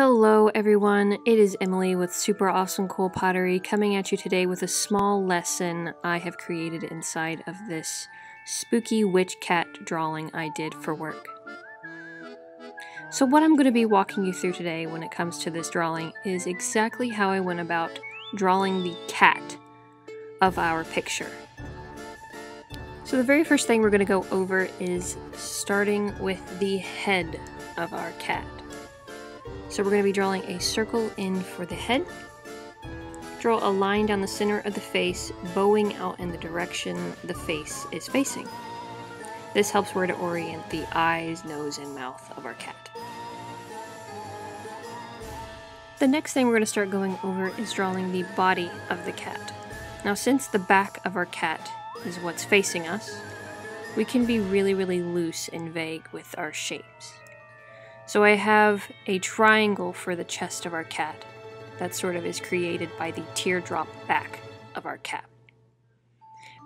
Hello everyone, it is Emileigh with Super Awesome Cool Pottery coming at you today with a small lesson I have created inside of this spooky witch cat drawing I did for work. So what I'm going to be walking you through today when it comes to this drawing is exactly how I went about drawing the cat of our picture. So the very first thing we're going to go over is starting with the head of our cat. So we're going to be drawing a circle in for the head. Draw a line down the center of the face, bowing out in the direction the face is facing. This helps where to orient the eyes, nose, and mouth of our cat. The next thing we're going to start going over is drawing the body of the cat. Now since the back of our cat is what's facing us, we can be really, really loose and vague with our shapes. So I have a triangle for the chest of our cat that sort of is created by the teardrop back of our cat.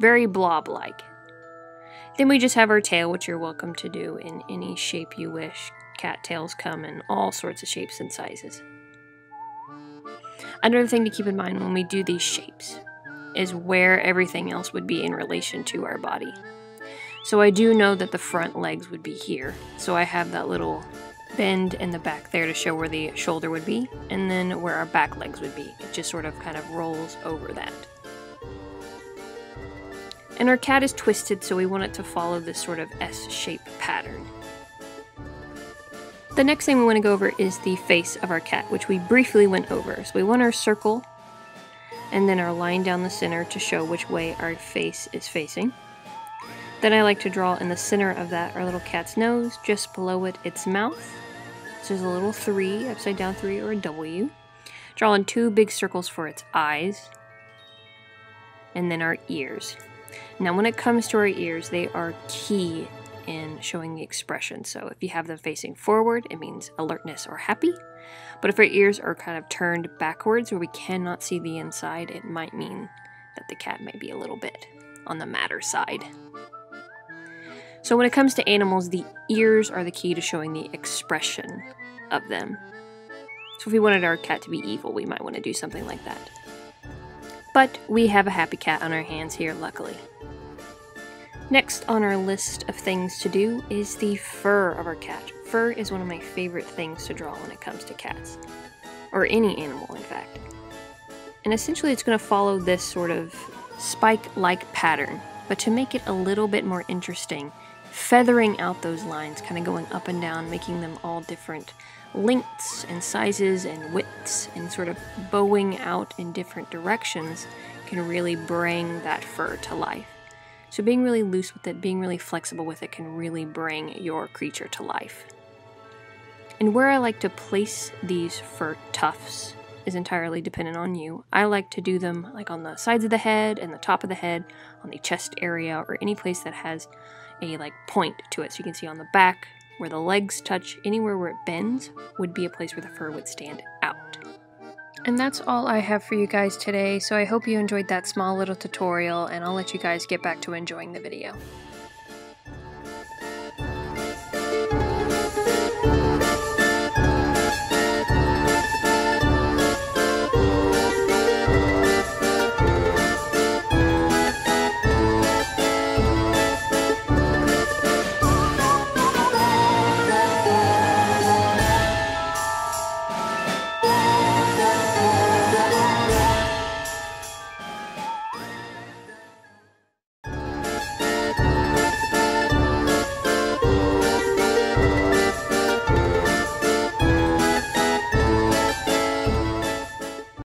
Very blob-like. Then we just have our tail, which you're welcome to do in any shape you wish. Cat tails come in all sorts of shapes and sizes. Another thing to keep in mind when we do these shapes is where everything else would be in relation to our body. So I do know that the front legs would be here. So I have that little bend in the back there to show where the shoulder would be, and then where our back legs would be. It just sort of kind of rolls over that. And our cat is twisted, so we want it to follow this sort of S-shape pattern. The next thing we want to go over is the face of our cat, which we briefly went over. So we want our circle, and then our line down the center to show which way our face is facing. Then I like to draw in the center of that our little cat's nose, just below it its mouth, so there's a little three, upside down three, or a W. Drawing two big circles for its eyes. And then our ears. Now when it comes to our ears, they are key in showing the expression. So if you have them facing forward, it means alertness or happy. But if our ears are kind of turned backwards where we cannot see the inside, it might mean that the cat may be a little bit on the matter side. So when it comes to animals, the ears are the key to showing the expression of them. So if we wanted our cat to be evil, we might want to do something like that. But we have a happy cat on our hands here, luckily. Next on our list of things to do is the fur of our cat. Fur is one of my favorite things to draw when it comes to cats. Or any animal, in fact. And essentially it's going to follow this sort of spike-like pattern. But to make it a little bit more interesting, feathering out those lines, kind of going up and down, making them all different lengths and sizes and widths, and sort of bowing out in different directions can really bring that fur to life. So being really loose with it, being really flexible with it can really bring your creature to life. And where I like to place these fur tufts is entirely dependent on you. I like to do them like on the sides of the head and the top of the head, on the chest area, or any place that has a like point to it. So you can see on the back where the legs touch, anywhere where it bends would be a place where the fur would stand out. And that's all I have for you guys today, so I hope you enjoyed that small little tutorial, and I'll let you guys get back to enjoying the video.